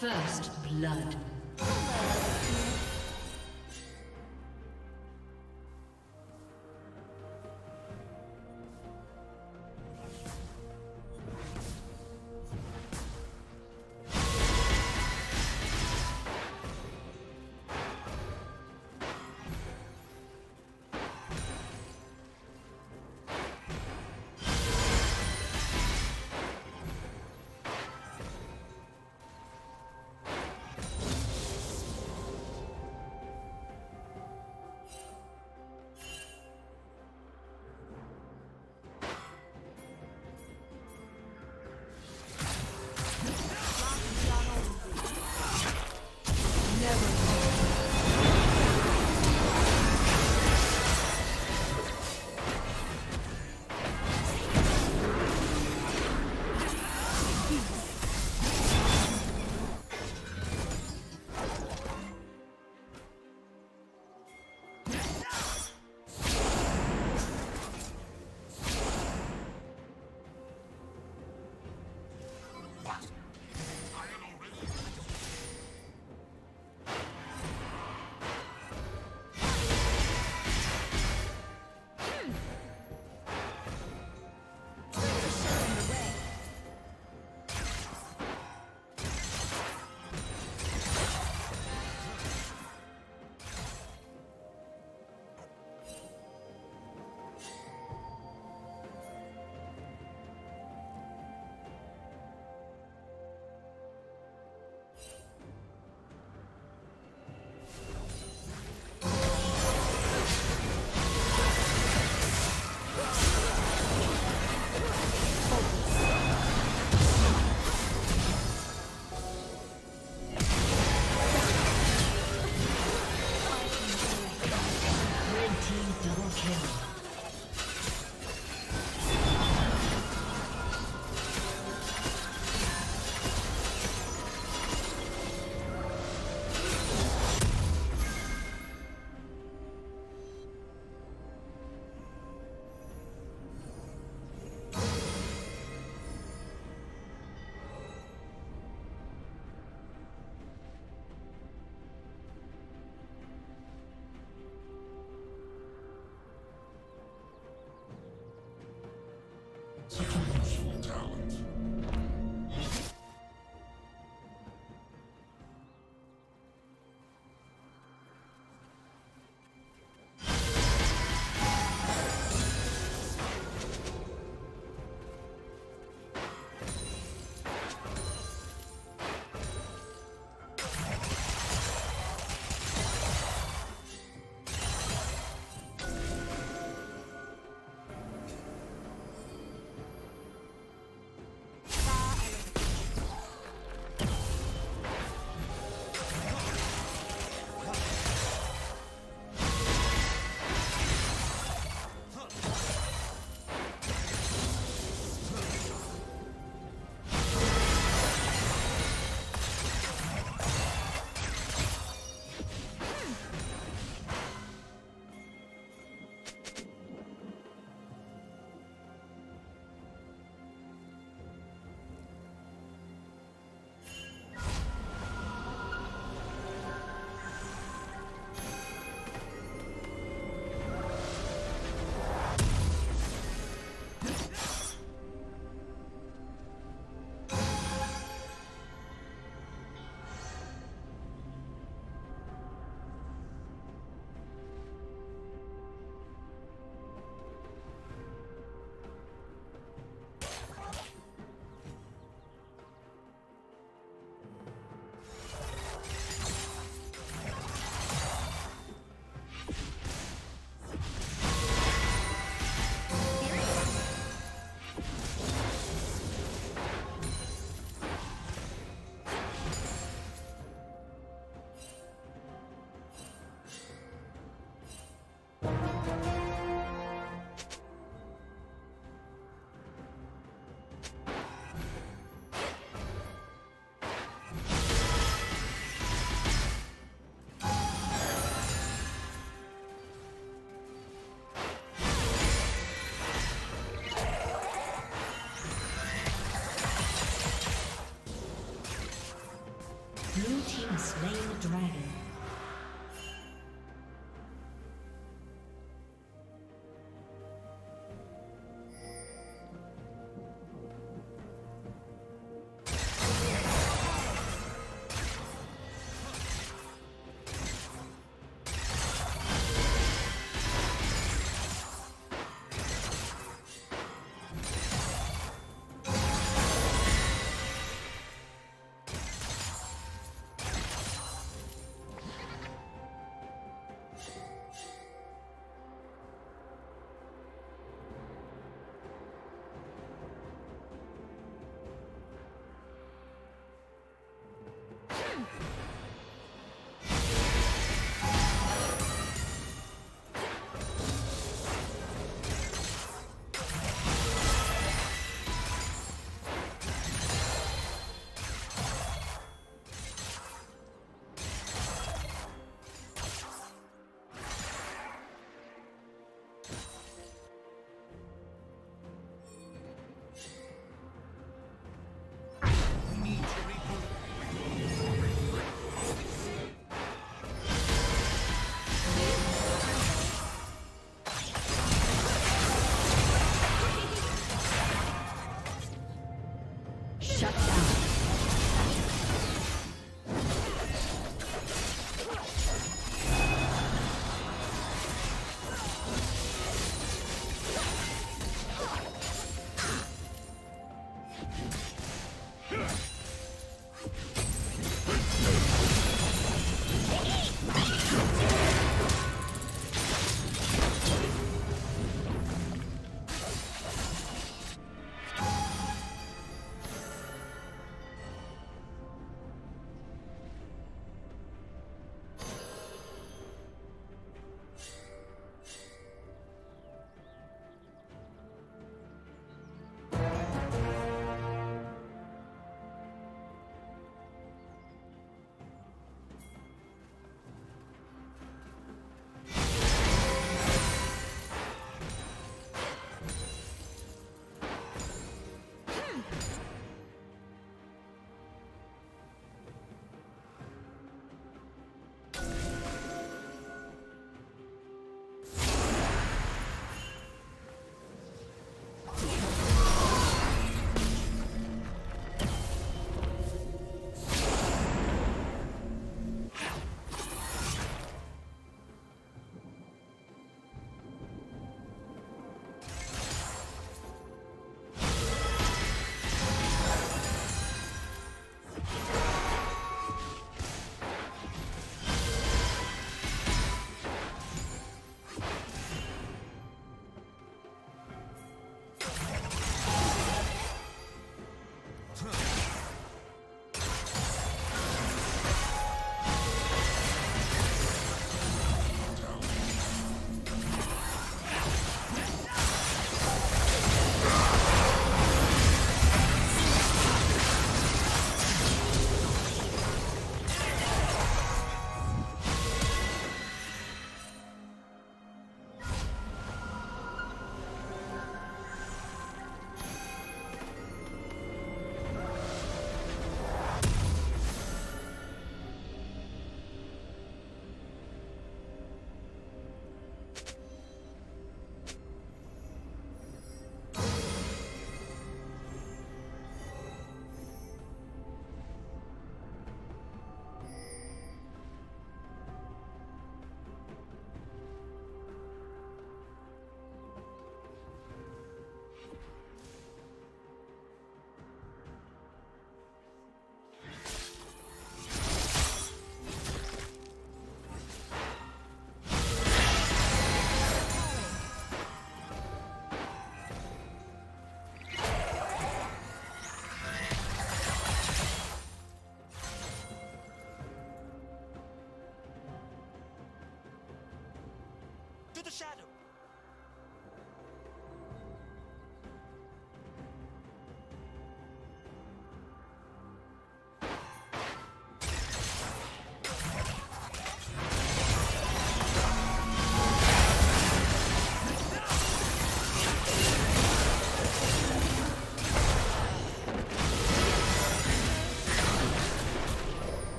First blood. Slain the dragon.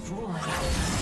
destroyed.